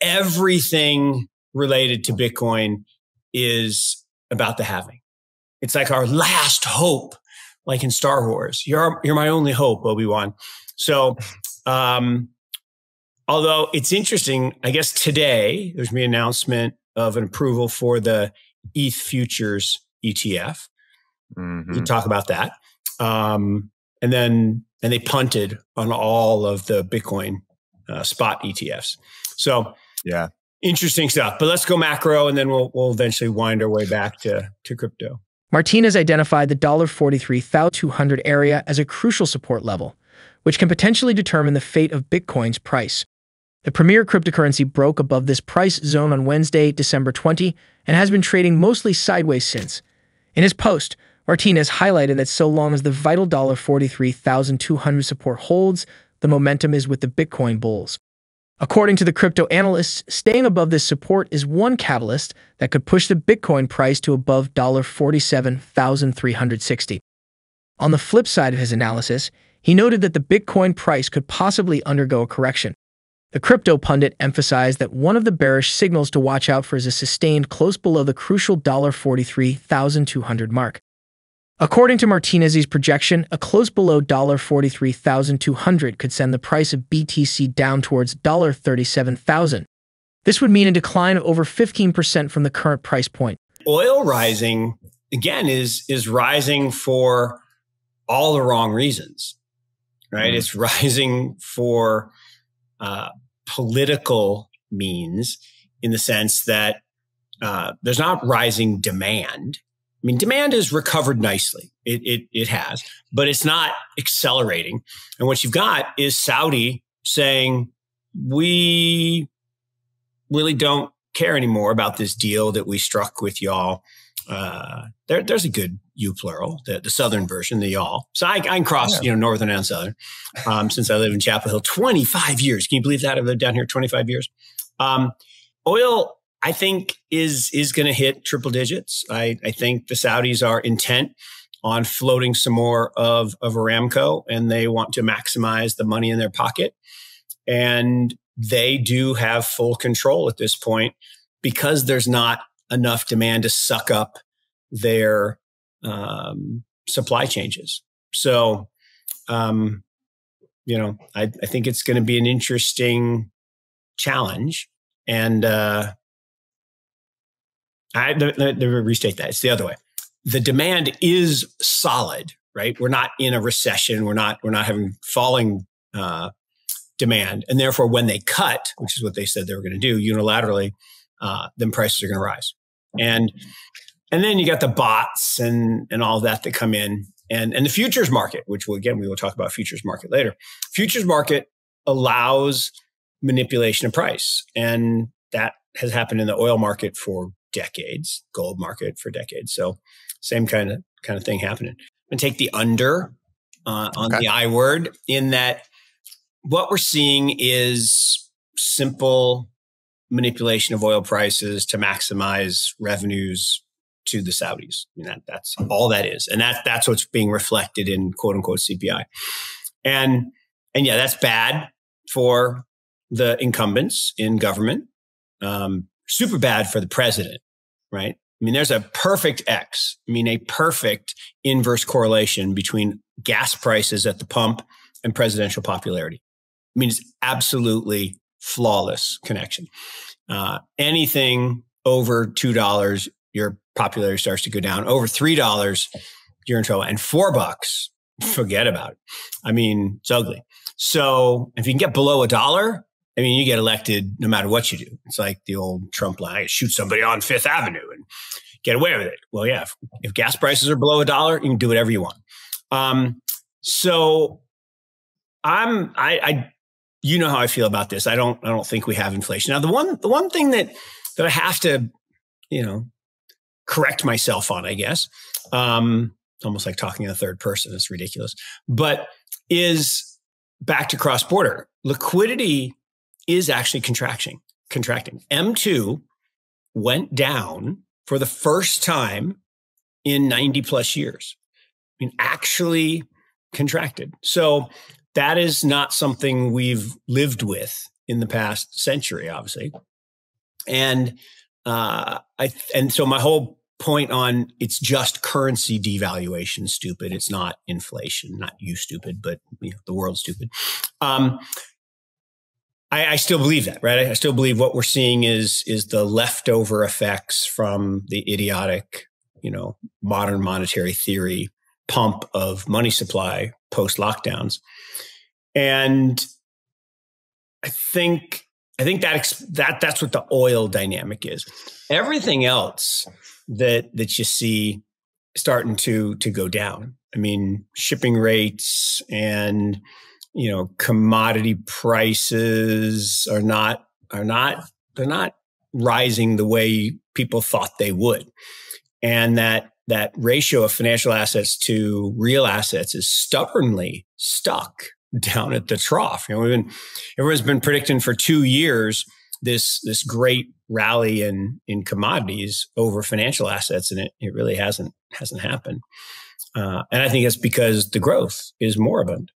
everything related to Bitcoin is about the halving. It's like our last hope, like in Star Wars. You're you're my only hope, Obi Wan. So, um, although it's interesting, I guess today there's an announcement of an approval for the ETH futures ETF. Mm-hmm. You talk about that, um, and then and they punted on all of the Bitcoin uh, spot ETFs. So yeah, interesting stuff. But let's go macro, and then we'll we'll eventually wind our way back to to crypto. Martinez identified the $43,200 area as a crucial support level, which can potentially determine the fate of Bitcoin's price. The premier cryptocurrency broke above this price zone on Wednesday, December 20, and has been trading mostly sideways since. In his post, Martinez highlighted that so long as the vital $43,200 support holds, the momentum is with the Bitcoin bulls. According to the crypto analysts, staying above this support is one catalyst that could push the Bitcoin price to above $47,360. On the flip side of his analysis, he noted that the Bitcoin price could possibly undergo a correction. The crypto pundit emphasized that one of the bearish signals to watch out for is a sustained close below the crucial 43,200 mark. According to Martinez's projection, a close below $43,200 could send the price of BTC down towards $37,000. This would mean a decline of over 15% from the current price point. Oil rising again is is rising for all the wrong reasons. Right? Mm. It's rising for uh, political means in the sense that uh, there's not rising demand I mean, demand has recovered nicely. It, it, it has, but it's not accelerating. And what you've got is Saudi saying, we really don't care anymore about this deal that we struck with y'all. Uh, there, there's a good you plural, the, the southern version, the y'all. So I, I can cross, yeah. you know, northern and southern. Um, since I live in Chapel Hill, 25 years. Can you believe that? I've lived down here 25 years. Um, oil I think is is going to hit triple digits. I, I think the Saudis are intent on floating some more of, of Aramco and they want to maximize the money in their pocket. And they do have full control at this point because there's not enough demand to suck up their um, supply changes. So, um, you know, I, I think it's going to be an interesting challenge. And, uh, I, let, let me restate that. It's the other way. The demand is solid, right? We're not in a recession. We're not, we're not having falling, uh, demand. And therefore, when they cut, which is what they said they were going to do unilaterally, uh, then prices are going to rise. And, and then you got the bots and, and all that that come in and, and the futures market, which will, again, we will talk about futures market later. Futures market allows manipulation of price. And that has happened in the oil market for decades, gold market for decades. So same kind of kind of thing happening. I'm gonna take the under uh, on okay. the I word in that what we're seeing is simple manipulation of oil prices to maximize revenues to the Saudis. I mean, that, that's all that is. And that, that's what's being reflected in quote unquote CPI. And, and yeah, that's bad for the incumbents in government. Um, super bad for the president, right? I mean, there's a perfect X. I mean, a perfect inverse correlation between gas prices at the pump and presidential popularity. I mean, it's absolutely flawless connection. Uh, anything over $2, your popularity starts to go down. Over $3, you're in trouble. And four bucks, forget about it. I mean, it's ugly. So if you can get below a dollar, I mean, you get elected no matter what you do. It's like the old Trump line: shoot somebody on Fifth Avenue and get away with it. Well, yeah, if, if gas prices are below a dollar, you can do whatever you want. Um, so I'm, I, I, you know how I feel about this. I don't, I don't think we have inflation now. The one, the one thing that that I have to, you know, correct myself on, I guess, um, almost like talking in the third person. It's ridiculous, but is back to cross border liquidity is actually contracting, contracting. M2 went down for the first time in 90 plus years. I mean, actually contracted. So that is not something we've lived with in the past century, obviously. And uh, I and so my whole point on it's just currency devaluation stupid. It's not inflation, not you stupid, but you know, the world stupid. Um, I, I, still believe that, right? I still believe what we're seeing is is the leftover effects from the idiotic, you know, modern monetary theory pump of money supply post lockdowns, and I think I think that that that's what the oil dynamic is. Everything else that that you see starting to to go down. I mean, shipping rates and you know commodity prices are not are not they're not rising the way people thought they would, and that that ratio of financial assets to real assets is stubbornly stuck down at the trough. You know, we've been everyone's been predicting for two years this this great rally in in commodities over financial assets, and it it really hasn't hasn't happened. Uh, and I think it's because the growth is moribund.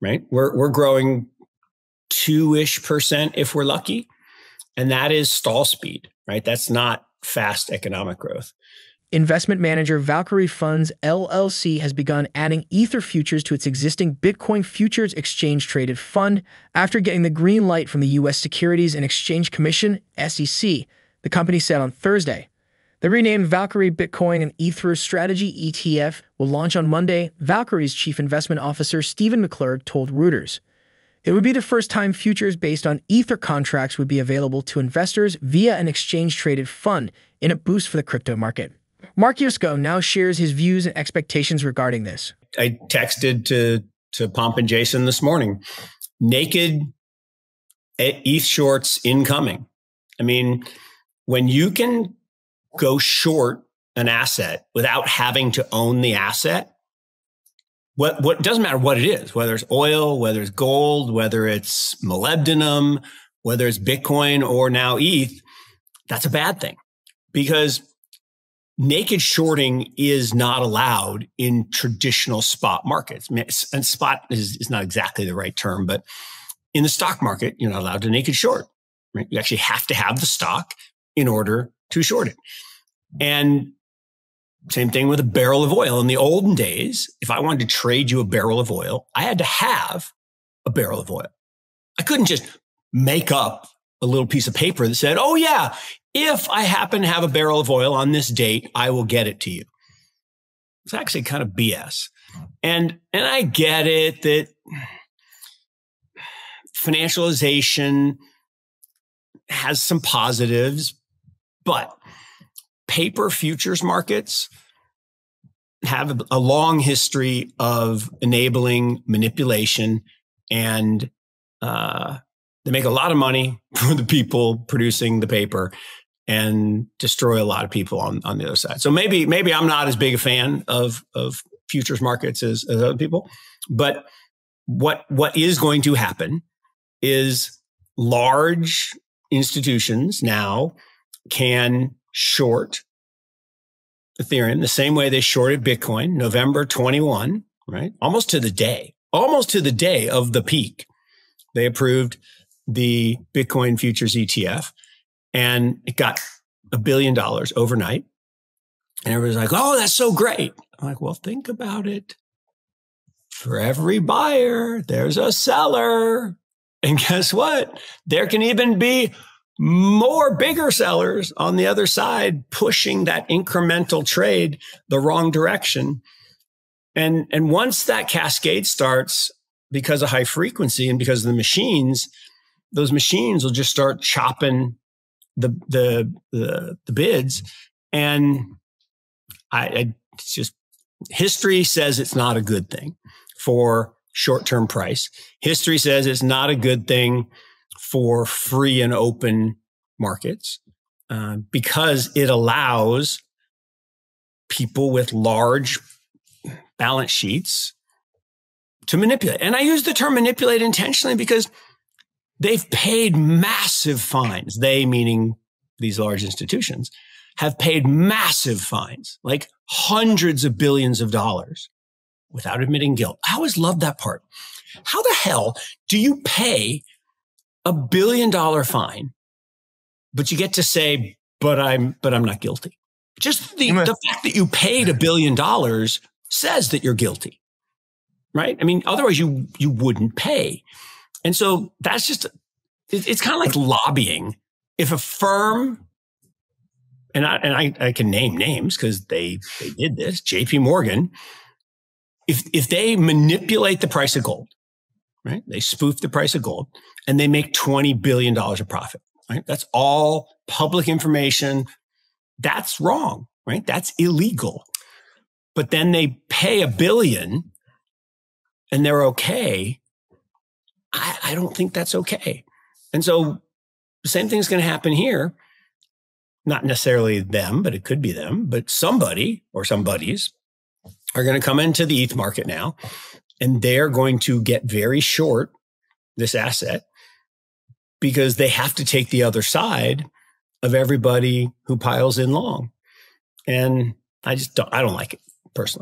Right, we're we're growing two ish percent if we're lucky, and that is stall speed. Right, that's not fast economic growth. Investment manager Valkyrie Funds LLC has begun adding Ether futures to its existing Bitcoin futures exchange traded fund after getting the green light from the U.S. Securities and Exchange Commission, SEC, the company said on Thursday. The renamed Valkyrie Bitcoin and Ether Strategy ETF will launch on Monday, Valkyrie's chief investment officer Steven McClurg told Reuters. It would be the first time futures based on Ether contracts would be available to investors via an exchange traded fund in a boost for the crypto market. Mark Yusko now shares his views and expectations regarding this. I texted to to Pomp and Jason this morning. Naked eh, ETH shorts incoming. I mean, when you can go short an asset without having to own the asset, what what doesn't matter what it is, whether it's oil, whether it's gold, whether it's molybdenum, whether it's Bitcoin or now ETH, that's a bad thing because naked shorting is not allowed in traditional spot markets. And spot is, is not exactly the right term, but in the stock market, you're not allowed to naked short. Right? You actually have to have the stock in order to short it. And same thing with a barrel of oil. In the olden days, if I wanted to trade you a barrel of oil, I had to have a barrel of oil. I couldn't just make up a little piece of paper that said, Oh yeah, if I happen to have a barrel of oil on this date, I will get it to you. It's actually kind of BS. And, and I get it that financialization has some positives, but paper futures markets have a long history of enabling manipulation and uh, they make a lot of money for the people producing the paper and destroy a lot of people on, on the other side. So maybe, maybe I'm not as big a fan of, of futures markets as, as other people, but what, what is going to happen is large institutions now can short Ethereum the same way they shorted Bitcoin November 21, right? Almost to the day, almost to the day of the peak. They approved the Bitcoin futures ETF and it got a billion dollars overnight. And everybody's like, oh, that's so great. I'm like, well, think about it. For every buyer, there's a seller. And guess what? There can even be more bigger sellers on the other side pushing that incremental trade the wrong direction. And, and once that cascade starts because of high frequency and because of the machines, those machines will just start chopping the the the, the bids, and I, I it's just history says it's not a good thing for short term price. History says it's not a good thing for free and open markets uh, because it allows people with large balance sheets to manipulate. And I use the term manipulate intentionally because They've paid massive fines. They, meaning these large institutions, have paid massive fines, like hundreds of billions of dollars without admitting guilt. I always loved that part. How the hell do you pay a billion dollar fine, but you get to say, but I'm, but I'm not guilty. Just the, the fact that you paid a billion dollars says that you're guilty, right? I mean, otherwise you, you wouldn't pay. And so that's just, it, it's kind of like lobbying. If a firm, and I, and I, I can name names because they, they did this, JP Morgan, if, if they manipulate the price of gold, right? They spoof the price of gold and they make $20 billion of profit, right? That's all public information. That's wrong, right? That's illegal. But then they pay a billion and they're okay. I, I don't think that's okay. And so the same thing's going to happen here. Not necessarily them, but it could be them, but somebody or somebodies are going to come into the ETH market now and they're going to get very short this asset because they have to take the other side of everybody who piles in long. And I just don't, I don't like it personally.